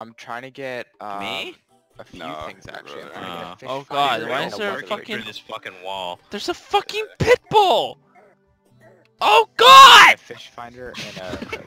I'm trying to get um, Me? a few No, things actually. I'm Uh, oh God, why is there a fucking- this fucking wall. There's a fucking pit bull! Oh A God! fish finder and a,